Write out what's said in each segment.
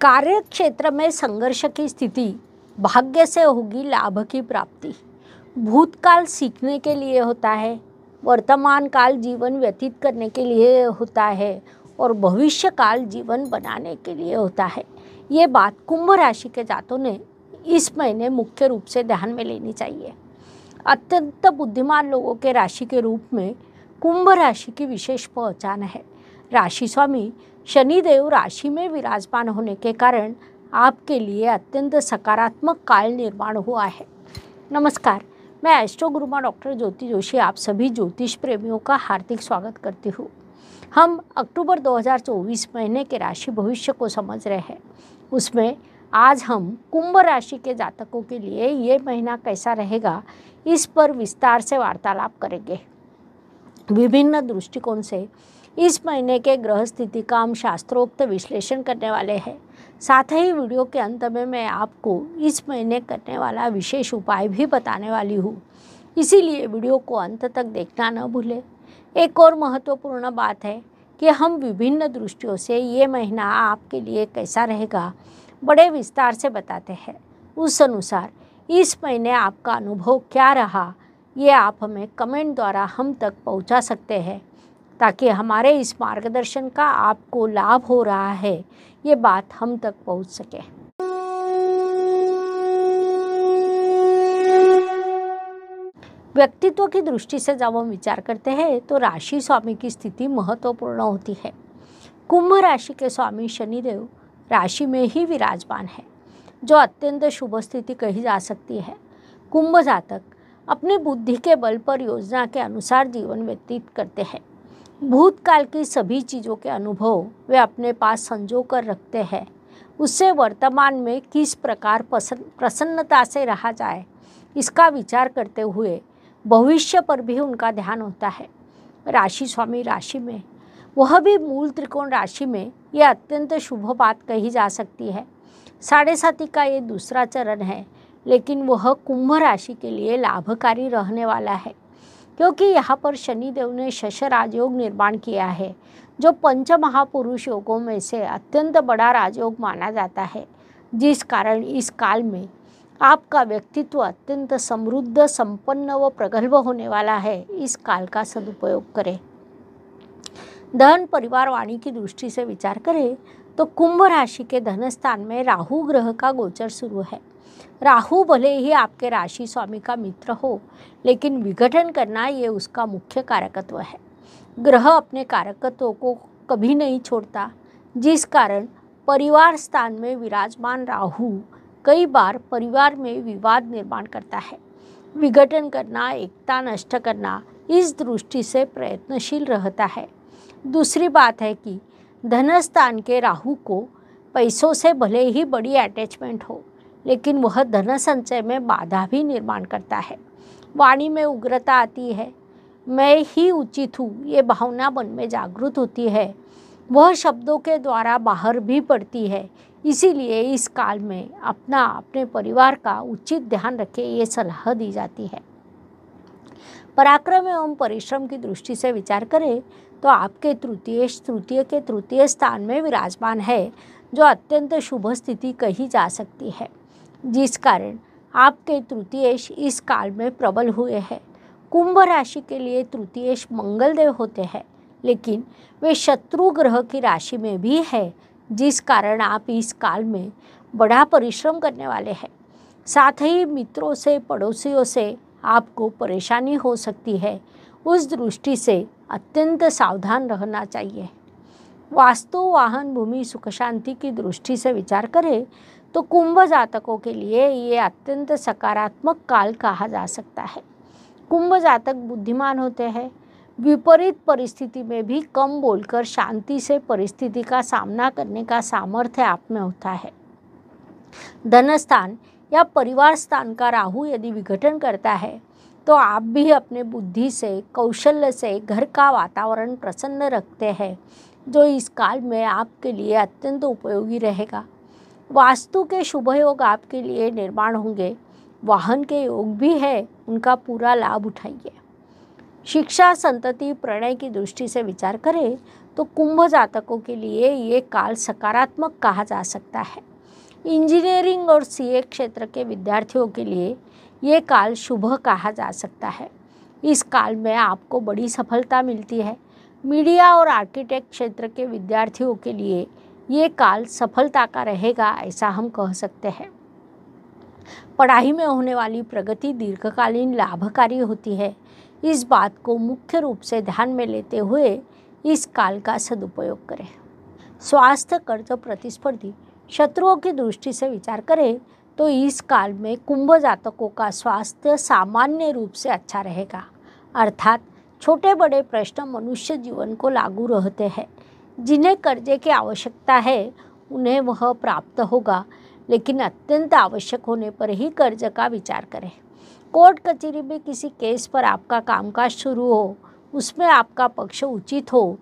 कार्य क्षेत्र में संघर्ष की स्थिति भाग्य से होगी, लाभ की प्राप्ति। भूतकाल सीखने के लिए होता है वर्तमान काल जीवन व्यतीत करने के लिए होता है और भविष्य काल जीवन बनाने के लिए होता है। ये बात कुंभ राशि के जातों ने इस महीने मुख्य रूप से ध्यान में लेनी चाहिए। अत्यंत बुद्धिमान लोगों के राशि के रूप में कुंभ राशि की विशेष पहचान है। राशि स्वामी, शनिदेव राशि में विराजमान होने के कारण आपके लिए अत्यंत सकारात्मक काल निर्माण हुआ है। नमस्कार, मैं एस्ट्रो गुरुमा डॉक्टर ज्योति जोशी, आप सभी ज्योतिष प्रेमियों का हार्दिक स्वागत करती हूँ। हम अक्टूबर 2024 महीने के राशि भविष्य को समझ रहे हैं। उसमें आज हम कुंभ राशि के जातकों के लिए ये महीना कैसा रहेगा, इस पर विस्तार से वार्तालाप करेंगे। विभिन्न दृष्टिकोण से इस महीने के ग्रह स्थिति का हम शास्त्रोक्त विश्लेषण करने वाले हैं। साथ ही वीडियो के अंत में मैं आपको इस महीने करने वाला विशेष उपाय भी बताने वाली हूँ। इसीलिए वीडियो को अंत तक देखना न भूलें। एक और महत्वपूर्ण बात है कि हम विभिन्न दृष्टियों से ये महीना आपके लिए कैसा रहेगा, बड़े विस्तार से बताते हैं। उस अनुसार, इस महीने आपका अनुभव क्या रहा, ये आप हमें कमेंट द्वारा हम तक पहुँचा सकते हैं। ताकि हमारे इस मार्गदर्शन का आपको लाभ हो रहा है। ये बात हम तक पहुँच सके। व्यक्तित्व की दृष्टि से जब हम विचार करते हैं तो राशि स्वामी की स्थिति महत्वपूर्ण होती है। कुंभ राशि के स्वामी शनिदेव राशि में ही विराजमान है, जो अत्यंत शुभ स्थिति कही जा सकती है। कुंभ जातक अपनी बुद्धि के बल पर योजना के अनुसार जीवन व्यतीत करते हैं। भूतकाल की सभी चीज़ों के अनुभव वे अपने पास संजो कर रखते हैं। उससे वर्तमान में किस प्रकार प्रसन्नता से रहा जाए, इसका विचार करते हुए भविष्य पर भी उनका ध्यान होता है। राशि स्वामी, राशि में। वह भी मूल त्रिकोण राशि में यह अत्यंत शुभ बात कही जा सकती है। साढ़े साथी का ये दूसरा चरण है, लेकिन वह कुंभ राशि के लिए लाभकारी रहने वाला है। क्योंकि यहाँ पर शनिदेव ने शश राजयोग निर्माण किया है, जो पंच महापुरुष योगों में से अत्यंत बड़ा राजयोग माना जाता है, जिस कारण इस काल में आपका व्यक्तित्व अत्यंत समृद्ध, संपन्न व प्रगल्भ होने वाला है। इस काल का सदुपयोग करें। धन परिवार वाणी की दृष्टि से विचार करें तो कुंभ राशि के धन स्थान में राहु ग्रह का गोचर शुरू है। राहु भले ही आपके राशि स्वामी का मित्र हो, लेकिन विघटन करना ये उसका मुख्य कारकत्व है। ग्रह अपने कारकत्वों को कभी नहीं छोड़ता, जिस कारण परिवार स्थान में विराजमान राहु कई बार परिवार में विवाद निर्माण करता है। विघटन करना, एकता नष्ट करना, इस दृष्टि से प्रयत्नशील रहता है। दूसरी बात है कि धनस्थान के राहु को पैसों से भले ही बड़ी अटैचमेंट हो लेकिन वह धन संचय में बाधा भी निर्माण करता है। वाणी में उग्रता आती है। मैं ही उचित हूँ, ये भावना मन में जागृत होती है। वह शब्दों के द्वारा बाहर भी पड़ती है। इसीलिए इस काल में अपना अपने परिवार का उचित ध्यान रखें, ये सलाह दी जाती है। पराक्रम एवं परिश्रम की दृष्टि से विचार करें तो आपके तृतीय तृतीय के तृतीय स्थान में विराजमान है, जो अत्यंत शुभ स्थिति कही जा सकती है। जिस कारण आपके तृतीयेश इस काल में प्रबल हुए हैं। कुंभ राशि के लिए तृतीयेश मंगलदेव होते हैं, लेकिन वे शत्रु ग्रह की राशि में भी है, जिस कारण आप इस काल में बड़ा परिश्रम करने वाले हैं। साथ ही मित्रों से, पड़ोसियों से आपको परेशानी हो सकती है। उस दृष्टि से अत्यंत सावधान रहना चाहिए। वास्तु वाहन भूमि सुख शांति की दृष्टि से विचार करें तो कुंभ जातकों के लिए ये अत्यंत सकारात्मक काल कहा जा सकता है। कुंभ जातक बुद्धिमान होते हैं। विपरीत परिस्थिति में भी कम बोलकर शांति से परिस्थिति का सामना करने का सामर्थ्य आप में होता है। धन स्थान या परिवार स्थान का राहु यदि विघटन करता है तो आप भी अपने बुद्धि से, कौशल्य से घर का वातावरण प्रसन्न रखते हैं, जो इस काल में आपके लिए अत्यंत उपयोगी रहेगा। वास्तु के शुभ योग आपके लिए निर्माण होंगे। वाहन के योग भी है, उनका पूरा लाभ उठाइए। शिक्षा, संतति, प्रणय की दृष्टि से विचार करें तो कुंभ जातकों के लिए ये काल सकारात्मक कहा जा सकता है। इंजीनियरिंग और सीए क्षेत्र के विद्यार्थियों के लिए ये काल शुभ कहा जा सकता है। इस काल में आपको बड़ी सफलता मिलती है। मीडिया और आर्किटेक्ट क्षेत्र के विद्यार्थियों के लिए ये काल सफलता का रहेगा, ऐसा हम कह सकते हैं। पढ़ाई में होने वाली प्रगति दीर्घकालीन लाभकारी होती है। इस बात को मुख्य रूप से ध्यान में लेते हुए इस काल का सदुपयोग करें। स्वास्थ्य, कर्ज प्रतिस्पर्धी, शत्रुओं की दृष्टि से विचार करें तो इस काल में कुंभ जातकों का स्वास्थ्य सामान्य रूप से अच्छा रहेगा। अर्थात छोटे बड़े प्रश्न मनुष्य जीवन को लागू रहते हैं। जिन्हें कर्जे की आवश्यकता है, उन्हें वह प्राप्त होगा, लेकिन अत्यंत आवश्यक होने पर ही कर्ज का विचार करें। कोर्ट कचहरी में किसी केस पर आपका कामकाज शुरू हो, उसमें आपका पक्ष उचित हो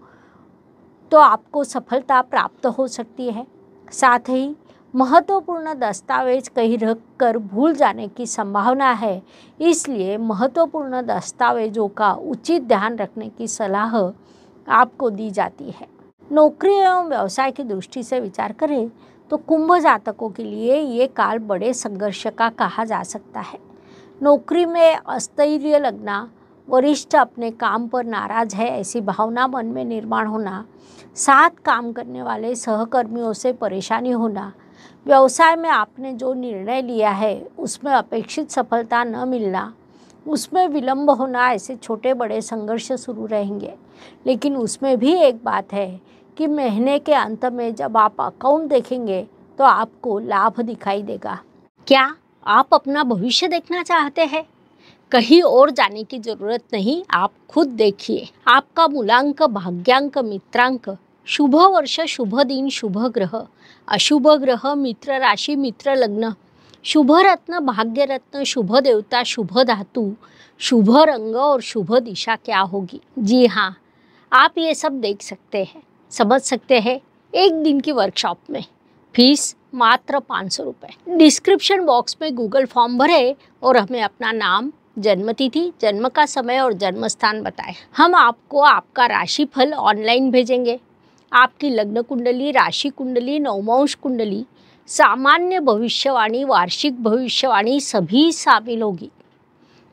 तो आपको सफलता प्राप्त हो सकती है। साथ ही महत्वपूर्ण दस्तावेज़ कहीं रख कर भूल जाने की संभावना है, इसलिए महत्वपूर्ण दस्तावेजों का उचित ध्यान रखने की सलाह आपको दी जाती है। नौकरी एवं व्यवसाय की दृष्टि से विचार करें तो कुंभ जातकों के लिए ये काल बड़े संघर्ष का कहा जा सकता है। नौकरी में अस्थैर्य लगना, वरिष्ठ अपने काम पर नाराज़ है, ऐसी भावना मन में निर्माण होना, साथ काम करने वाले सहकर्मियों से परेशानी होना, व्यवसाय में आपने जो निर्णय लिया है, उसमें अपेक्षित सफलता न मिलना, उसमें विलंब होना, ऐसे छोटे बड़े संघर्ष शुरू रहेंगे। लेकिन उसमें भी एक बात है कि महीने के अंत में जब आप अकाउंट देखेंगे तो आपको लाभ दिखाई देगा। क्या आप अपना भविष्य देखना चाहते हैं? कहीं और जाने की ज़रूरत नहीं, आप खुद देखिए। आपका मूलांक, भाग्यांक, मित्रांक, शुभ वर्ष, शुभ दिन, शुभ ग्रह, अशुभ ग्रह, मित्र राशि, मित्र लग्न, शुभ रत्न, भाग्य रत्न, शुभ देवता, शुभ धातु, शुभ रंग और शुभ दिशा क्या होगी? जी हाँ आप ये सब देख सकते हैं। समझ सकते हैं एक दिन की वर्कशॉप में। फ़ीस मात्र पाँच सौ रुपये डिस्क्रिप्शन बॉक्स में गूगल फॉर्म भरे और हमें अपना नाम, जन्मतिथि, जन्म का समय और जन्म स्थान बताएँ। हम आपको आपका राशिफल ऑनलाइन भेजेंगे। आपकी लग्न कुंडली, राशि कुंडली, नवमांश कुंडली, सामान्य भविष्यवाणी, वार्षिक भविष्यवाणी सभी शामिल होगी।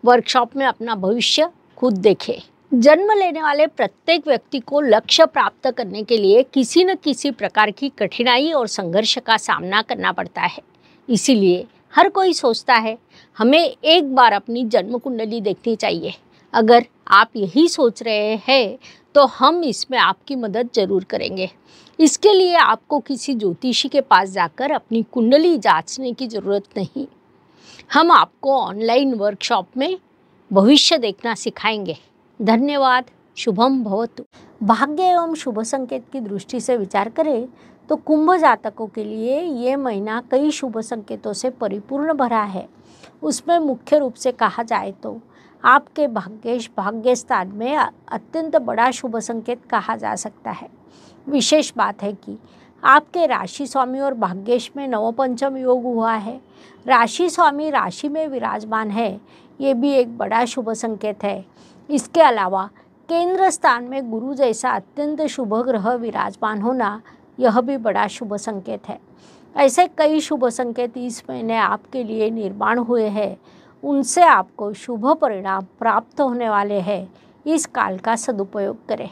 वर्कशॉप में अपना भविष्य खुद देखें। जन्म लेने वाले प्रत्येक व्यक्ति को लक्ष्य प्राप्त करने के लिए किसी न किसी प्रकार की कठिनाई और संघर्ष का सामना करना पड़ता है। इसीलिए हर कोई सोचता है, हमें एक बार अपनी जन्म कुंडली देखनी चाहिए। अगर आप यही सोच रहे हैं तो हम इसमें आपकी मदद ज़रूर करेंगे। इसके लिए आपको किसी ज्योतिषी के पास जाकर अपनी कुंडली जांचने की ज़रूरत नहीं। हम आपको ऑनलाइन वर्कशॉप में भविष्य देखना सिखाएँगे। धन्यवाद, शुभम भवतु। भाग्य एवं शुभ संकेत की दृष्टि से विचार करें तो कुंभ जातकों के लिए ये महीना कई शुभ संकेतों से परिपूर्ण भरा है। उसमें मुख्य रूप से कहा जाए तो आपके भाग्येश भाग्य स्थान में अत्यंत बड़ा शुभ संकेत कहा जा सकता है। विशेष बात है कि आपके राशि स्वामी और भाग्येश में नवपंचम योग हुआ है। राशि स्वामी राशि में विराजमान है, ये भी एक बड़ा शुभ संकेत है। इसके अलावा केंद्र स्थान में गुरु जैसा अत्यंत शुभ ग्रह विराजमान होना यह भी बड़ा शुभ संकेत है। ऐसे कई शुभ संकेत इस महीने आपके लिए निर्माण हुए हैं। उनसे आपको शुभ परिणाम प्राप्त होने वाले हैं। इस काल का सदुपयोग करें।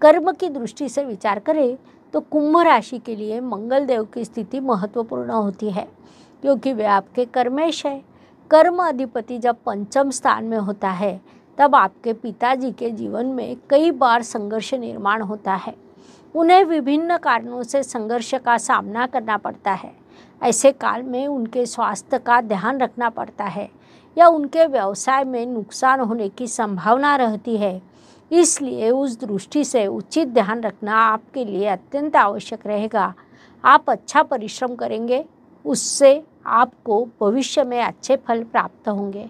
कर्म की दृष्टि से विचार करें तो कुंभ राशि के लिए मंगल देव की स्थिति महत्वपूर्ण होती है, क्योंकि वे आपके कर्मेश है। कर्म अधिपति जब पंचम स्थान में होता है, तब आपके पिताजी के जीवन में कई बार संघर्ष निर्माण होता है। उन्हें विभिन्न कारणों से संघर्ष का सामना करना पड़ता है। ऐसे काल में उनके स्वास्थ्य का ध्यान रखना पड़ता है या उनके व्यवसाय में नुकसान होने की संभावना रहती है। इसलिए उस दृष्टि से उचित ध्यान रखना आपके लिए अत्यंत आवश्यक रहेगा। आप अच्छा परिश्रम करेंगे, उससे आपको भविष्य में अच्छे फल प्राप्त होंगे।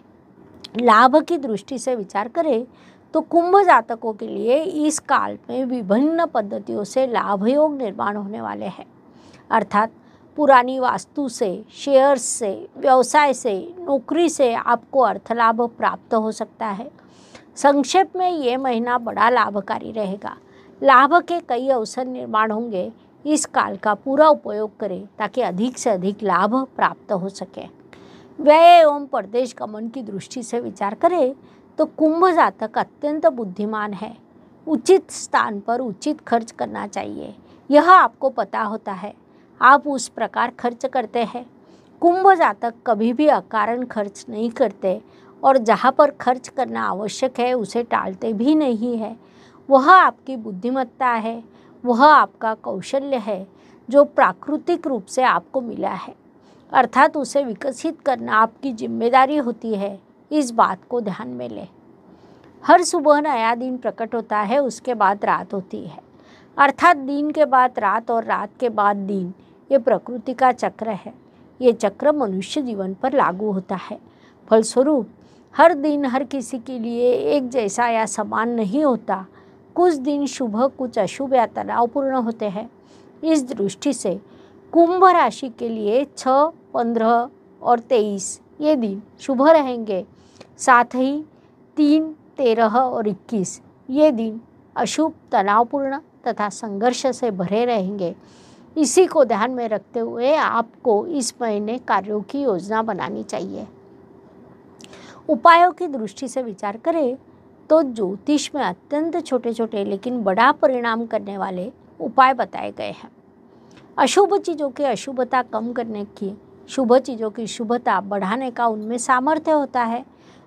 लाभ की दृष्टि से विचार करें तो कुंभ जातकों के लिए इस काल में विभिन्न पद्धतियों से लाभ योग निर्माण होने वाले हैं। अर्थात पुरानी वास्तु से, शेयर्स से, व्यवसाय से, नौकरी से आपको अर्थ लाभ प्राप्त हो सकता है। संक्षेप में ये महीना बड़ा लाभकारी रहेगा। लाभ के कई अवसर निर्माण होंगे इस काल का पूरा उपयोग करें ताकि अधिक से अधिक लाभ प्राप्त हो सके। व्यय एवं प्रदेश गमन की दृष्टि से विचार करें तो कुंभ जातक अत्यंत बुद्धिमान है। उचित स्थान पर उचित खर्च करना चाहिए। यह आपको पता होता है। आप उस प्रकार खर्च करते हैं। कुंभ जातक कभी भी अकारण खर्च नहीं करते और जहाँ पर खर्च करना आवश्यक है उसे टालते भी नहीं है। वह आपकी बुद्धिमत्ता है। वह आपका कौशल्य है, जो प्राकृतिक रूप से आपको मिला है। अर्थात उसे विकसित करना आपकी ज़िम्मेदारी होती है, इस बात को ध्यान में लें। हर सुबह नया दिन प्रकट होता है, उसके बाद रात होती है। अर्थात दिन के बाद रात और रात के बाद दिन, ये प्रकृति का चक्र है। ये चक्र मनुष्य जीवन पर लागू होता है। फलस्वरूप, हर दिन हर किसी के लिए एक जैसा या समान नहीं होता। कुछ दिन शुभ, कुछ अशुभ या तनावपूर्ण होते हैं। इस दृष्टि से कुंभ राशि के लिए छः, पंद्रह और तेईस ये दिन शुभ रहेंगे। साथ ही तीन, तेरह और इक्कीस ये दिन अशुभ, तनावपूर्ण तथा संघर्ष से भरे रहेंगे। इसी को ध्यान में रखते हुए आपको इस महीने कार्यों की योजना बनानी चाहिए। उपायों की दृष्टि से विचार करें तो ज्योतिष में अत्यंत छोटे छोटे लेकिन बड़ा परिणाम करने वाले उपाय बताए गए हैं। अशुभ चीज़ों की अशुभता कम करने की, शुभ चीज़ों की शुभता बढ़ाने का उनमें सामर्थ्य होता है।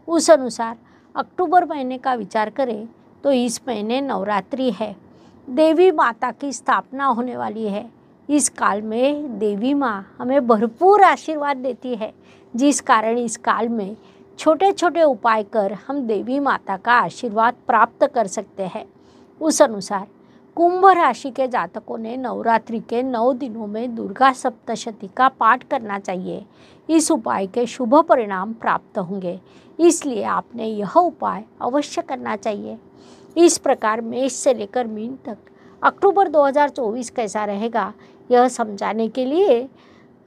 उस अनुसार अक्टूबर महीने का विचार करें तो इस महीने नवरात्रि है। देवी माता की स्थापना होने वाली है। इस काल में देवी माँ हमें भरपूर आशीर्वाद देती है। जिस कारण इस काल में छोटे छोटे उपाय कर हम देवी माता का आशीर्वाद प्राप्त कर सकते हैं। उस अनुसार, कुंभ राशि के जातकों ने नवरात्रि के नौ दिनों में दुर्गा सप्तशती का पाठ करना चाहिए। इस उपाय के शुभ परिणाम प्राप्त होंगे। इसलिए आपने यह उपाय अवश्य करना चाहिए। इस प्रकार मेष से लेकर मीन तक अक्टूबर 2024 कैसा रहेगा, यह समझाने के लिए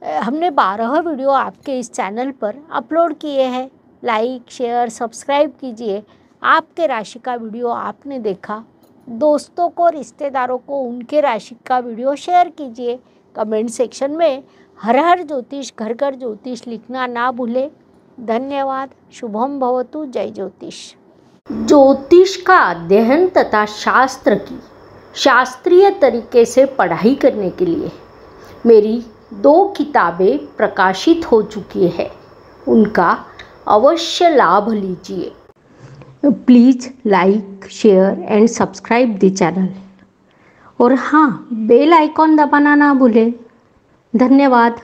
हमने बारह वीडियो आपके इस चैनल पर अपलोड किए हैं। लाइक, शेयर, सब्सक्राइब कीजिए। आपके राशि का वीडियो आपने देखा। दोस्तों को, रिश्तेदारों को उनके राशि का वीडियो शेयर कीजिए। कमेंट सेक्शन में हर हर ज्योतिष, घर घर ज्योतिष लिखना ना भूले। धन्यवाद। शुभम भवतु। जय ज्योतिष। ज्योतिष का अध्ययन तथा शास्त्र की शास्त्रीय तरीके से पढ़ाई करने के लिए मेरी दो किताबें प्रकाशित हो चुकी है। उनका अवश्य लाभ लीजिए। Please like, share and subscribe the channel. और हाँ बेल आइकॉन दबाना ना भूलें। धन्यवाद।